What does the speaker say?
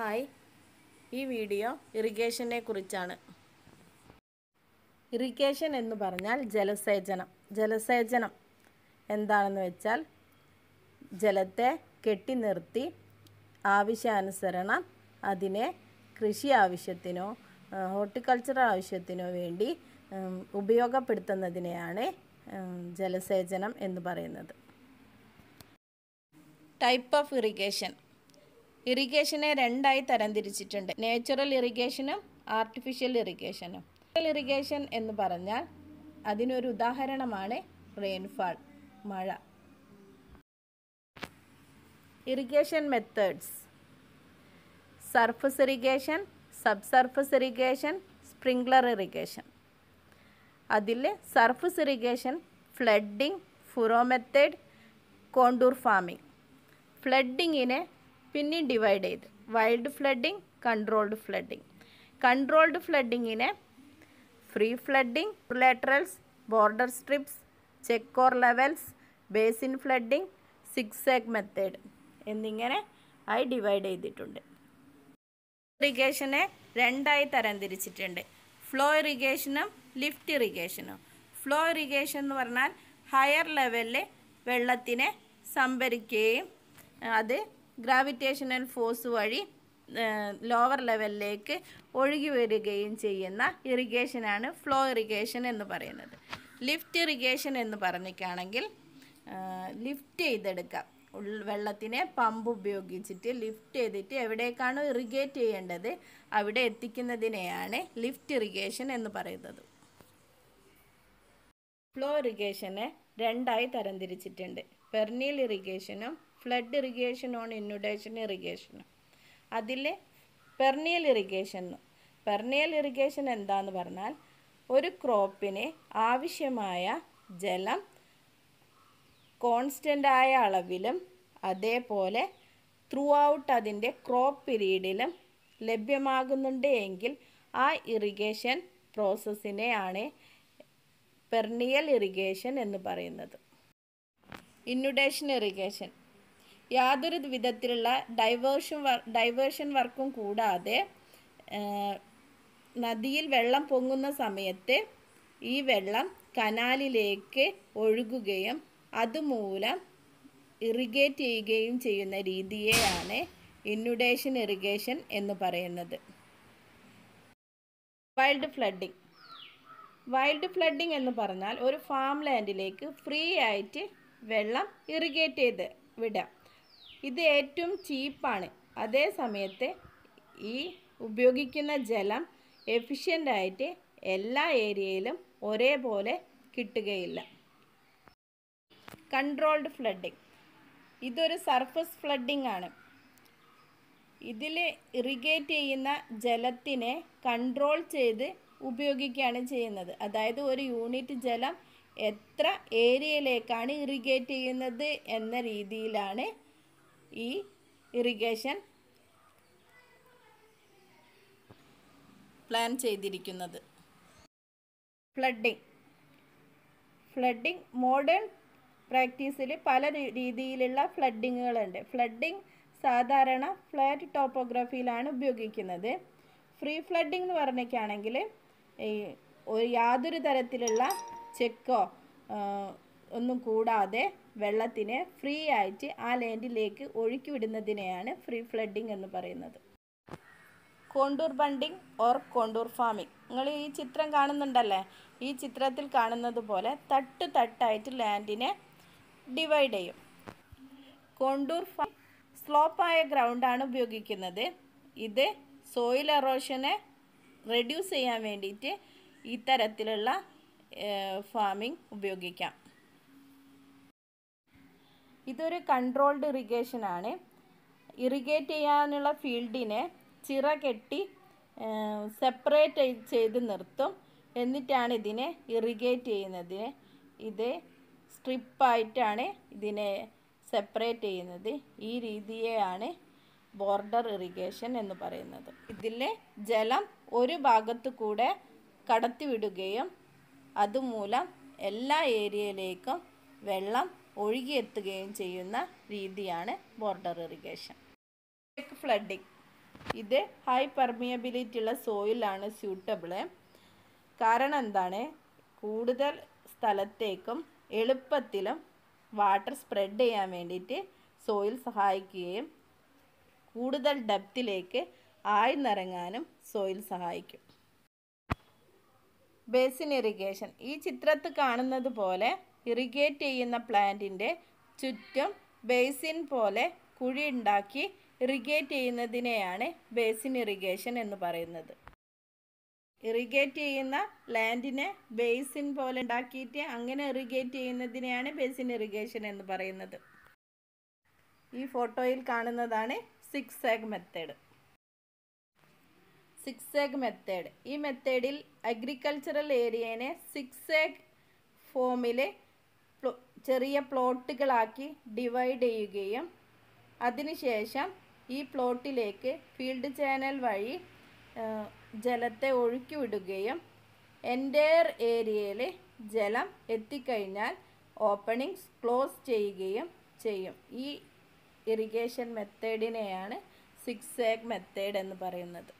Hi. ഈ video ഇറിഗേഷനെ കുറിച്ചാണ്. Irrigation എന്ന് പറഞ്ഞാൽ ജലസേചനം. ജലസേചനം എന്താണെന്ന് വെച്ചാൽ ജലത്തെ കെട്ടി നിർത്തി ആവശ്യാനുസരണം അതിനെ കൃഷി ആവശ്യത്തിനോ ഹോർട്ടിക്കൾച്ചർ ആവശ്യത്തിനോ വേണ്ടി ഉപയോഗപ്പെടുത്തുന്നതിനെയാണ് ജലസേചനം എന്ന് പറയുന്നത്. Type of irrigation. ഇറിഗേഷനെ രണ്ടായി തരംതിരിച്ചിട്ടുണ്ട്. നേച്ചുറൽ ഇറിഗേഷനും ആർട്ടിഫിഷ്യൽ ഇറിഗേഷനും. നാച്ചുറൽ ഇറിഗേഷൻ എന്ന് പറഞ്ഞാൽ അതിനൊരു ഉദാഹരണമാണ് റെയിൻഫാൾ മഴ. Irrigation methods. Surface irrigation sub surface irrigation sprinkler irrigation. അതിൽ surface irrigation flooding furrow method contour farming. ഫ്ലഡിങ്ങിനെ പിന്നെയും ഡിവൈഡ് ചെയ്ത്. Wild flooding controlled flooding controlled ഫ്ലഡിങ്ങിനെ free flooding laterals border strips check or levels basin flooding zigzag method എന്നിങ്ങനെ ആയി divide ചെയ്തിട്ടുണ്ട്. ഇറിഗേഷനെ രണ്ടായി തരം തിരിച്ചിട്ടുണ്ട് ഫ്ലോ ഇറിഗേഷനും ലിഫ്റ്റ് ഇറിഗേഷനും ഫ്ലോ ഇറിഗേഷൻ എന്ന് പറഞ്ഞാൽ ഹയർ ലെവലിൽ വെള്ളത്തിനെ സംഭരിക്കുകയും അത് ഗ്രാവിറ്റേഷണൽ ഫോഴ്സ് വഴി ലോവർ ലെവലിലേക്ക് ഒഴുകി വരികയും ചെയ്യുന്ന ഇറിഗേഷനാണ് ഫ്ലോ ഇറിഗേഷൻ എന്ന് പറയുന്നത്. ലിഫ്റ്റ് ഇറിഗേഷൻ എന്ന് പറഞ്ഞിട്ടാണെങ്കിൽ ലിഫ്റ്റ് ചെയ്തെടുക്കാം. വെള്ളത്തിനെ പമ്പ് ഉപയോഗിച്ചിട്ട് ലിഫ്റ്റ് ചെയ്തിട്ട് എവിടേക്കാണോ ഇറിഗേറ്റ് ചെയ്യേണ്ടത് അവിടെ എത്തിക്കുന്നതിനെയാണ് ലിഫ്റ്റ് ഇറിഗേഷൻ എന്ന് പറയുന്നത്. ഫ്ലോ ഇറിഗേഷനെ രണ്ടായി തരംതിരിച്ചിട്ടുണ്ട്. Perennial ഇറിഗേഷനും flood irrigation on inundation irrigation അതിൽ പെർണിയൽ ഇറിഗേഷൻ പെർണിയൽ ഇറിഗേഷൻ എന്താന്ന് പറഞ്ഞാൽ ഒരു ക്രോപ്പിന് ആവശ്യമായ ജലം കോൺസ്റ്റന്റായ അളവിലും അതേപോലെ ത്രൂ ഔട്ട് അതിന്റെ ക്രോപ്പ് പീരീഡിലും ലഭ്യമാകുന്നുണ്ട് എങ്കിൽ ആ ഇറിഗേഷൻ പ്രോസസ്സിനെയാണ് പെർണിയൽ ഇറിഗേഷൻ എന്ന് പറയുന്നത്. ഇന്നുഡേഷൻ ഇറിഗേഷൻ യാതൊരു വിധത്തിലുള്ള ഡൈവേർഷൻ വർ ഡൈവേർഷൻ വർക്കും കൂടാതെ നദിയിൽ വെള്ളം പൊങ്ങുന്ന സമയത്ത് ഈ വെള്ളം കനാലിലേക്ക് ഒഴുകുകയും അതുമൂലം ഇറിഗേറ്റ് ചെയ്യുകയും ചെയ്യുന്ന രീതിയെയാണ് ഇന്നുഡേഷൻ ഇറിഗേഷൻ എന്ന് പറയുന്നത്. വൈൽഡ് ഫ്ലഡിങ് വൈൽഡ് ഫ്ലഡിങ് എന്ന് പറഞ്ഞാൽ ഒരു ഫാം ലാൻഡിലേക്ക് ഫ്രീ ആയിട്ട് വെള്ളം ഇറിഗേറ്റ് ചെയ്ത് വിടാം. ഇത് ഏറ്റവും ചീപ്പാണ്. അതേ സമയത്ത് ഈ ഉപയോഗിക്കുന്ന ജലം എഫിഷ്യന്റ് ആയിട്ട് എല്ലാ ഏരിയയിലും ഒരേപോലെ കിട്ടുകയില്ല. Controlled flooding. ഇതൊരു സർഫസ് ഫ്ലഡിംഗ് ആണ്. ഇതിൽ ഇറിഗേറ്റ് ചെയ്യുന്ന ജലത്തിനെ കൺട്രോൾ ചെയ്ത് ഉപയോഗിക്കുകയാണ് ചെയ്യുന്നത്. അതായത് ഒരു യൂണിറ്റ് ജലം എത്ര ഏരിയയിലേക്കാണ് ഇറിഗേറ്റ് ചെയ്യുന്നത് എന്ന രീതിയിലാണ് ഈ ഇറിഗേഷൻ പ്ലാൻ ചെയ്തിരിക്കുന്നത്. ഫ്ലഡിംഗ് ഫ്ലഡിംഗ് മോഡേൺ പ്രാക്ടീസിൽ പല രീതിയിലുള്ള ഫ്ലഡിങ്ങുകളുണ്ട്. ഫ്ലഡിംഗ് സാധാരണ ഫ്ലാറ്റ് ടോപ്പോഗ്രഫിയിലാണ് ഉപയോഗിക്കുന്നത്. ഫ്രീ ഫ്ലഡിംഗ് എന്ന് പറഞ്ഞൊക്കെയാണെങ്കിൽ ഈ യാതൊരു തരത്തിലുള്ള ചെക്കോ ഒന്നും കൂടാതെ വെള്ളത്തിനെ ഫ്രീ ആയിട്ട് ആ ലാൻഡിലേക്ക് ഒഴുക്കി വിടുന്നതിനെയാണ് ഫ്രീ ഫ്ലഡിംഗ് എന്ന് പറയുന്നത്. Contour bunding or contour farming. നിങ്ങൾ ഈ ചിത്രം കാണുന്നുണ്ടല്ലേ? ഈ ചിത്രത്തിൽ കാണുന്നത് പോലെ തട്ട് തട്ടായിട്ട് ലാൻഡിനെ ഡിവൈഡ് ചെയ്യും. കോണ്ടൂർ ഫാ സ്ലോപ്പായ ഗ്രൗണ്ടാണ് ഉപയോഗിക്കുന്നത്. ഇത് സോയിൽ എറോഷനെ റെഡ്യൂസ് ചെയ്യാൻ വേണ്ടിയിട്ട് ഇത്തരത്തിലുള്ള ഫാമിംഗ് ഉപയോഗിക്കാം. ഇതൊരു കൺട്രോൾഡ് ഇറിഗേഷൻ ആണ്. ഇറിഗേറ്റ് ചെയ്യാനുള്ള ഫീൽഡിനെ ചിറ കെട്ടി സെപ്പറേറ്റ് ചെയ്ത് നിർത്തും. എന്നിട്ടാണ് ഇതിനെ ഇറിഗേറ്റ് ചെയ്യുന്നത്. ഇത് സ്ട്രിപ്പായിട്ടാണ് ഇതിനെ സെപ്പറേറ്റ് ചെയ്യുന്നത്. ഈ രീതിയെയാണ് ബോർഡർ ഇറിഗേഷൻ എന്ന് പറയുന്നത്. ഇതിൽ ജലം ഒരു ഭാഗത്തു കൂടെ കടത്തിവിടുകയും അതുമൂലം എല്ലാ ഏരിയയിലേക്കും വെള്ളം ഒഴുകിയെത്തുകയും ചെയ്യുന്ന രീതിയാണ് ബോർഡർ ഇറിഗേഷൻ ഫ്ലഡിങ് ഇത് ഹൈ പെർമിയബിലിറ്റി ഉള്ള സോയിലാണ് സ്യൂട്ടബിൾ കാരണം എന്താണ്? കൂടുതൽ സ്ഥലത്തേക്കും എളുപ്പത്തിലും വാട്ടർ സ്പ്രെഡ് ചെയ്യാൻ വേണ്ടിയിട്ട് സോയിൽ സഹായിക്കുകയും കൂടുതൽ ഡെപ്തിലേക്ക് ആഴ്ന്നിറങ്ങാനും സോയിൽ സഹായിക്കും. ബേസിൻ ഇറിഗേഷൻ ഈ ചിത്രത്തിൽ കാണുന്നത് പോലെ ഇറിഗേറ്റ് ചെയ്യുന്ന പ്ലാന്റിന്റെ ചുറ്റും ബേസിൻ പോലെ കുഴി ഉണ്ടാക്കി ഇറിഗേറ്റ് ചെയ്യുന്നതിനെയാണ് ബേസിൻ ഇറിഗേഷൻ എന്ന് പറയുന്നത്. ഇറിഗേറ്റ് ചെയ്യുന്ന ലാൻഡിനെ ബേസിൻ പോലെ ഉണ്ടാക്കിയിട്ട് അങ്ങനെ ഇറിഗേറ്റ് ചെയ്യുന്നതിനെയാണ് ബേസിൻ ഇറിഗേഷൻ എന്ന് പറയുന്നത്. ഈ ഫോട്ടോയിൽ കാണുന്നതാണ് സിക്സ് ആഗ് മെത്തേഡ്. Six ആഗ് method. ഈ മെത്തേഡിൽ അഗ്രികൾച്ചറൽ ഏരിയനെ സിക്സ് ആഗ് ഫോമിൽ ചെറിയ പ്ലോട്ടുകളാക്കി ഡിവൈഡ് ചെയ്യുകയും അതിനുശേഷം ഈ പ്ലോട്ടിലേക്ക് ഫീൽഡ് ചാനൽ വഴി ജലത്തെ ഒഴുക്കി വിടുകയും എന്റെയർ ഏരിയയിൽ ജലം എത്തിക്കഴിഞ്ഞാൽ ഓപ്പണിങ്സ് ക്ലോസ് ചെയ്യുകയും ചെയ്യും. ഈ ഇറിഗേഷൻ മെത്തേഡിനെയാണ് സിക്സ് ആഗ് മെത്തേഡ് എന്ന് പറയുന്നത്.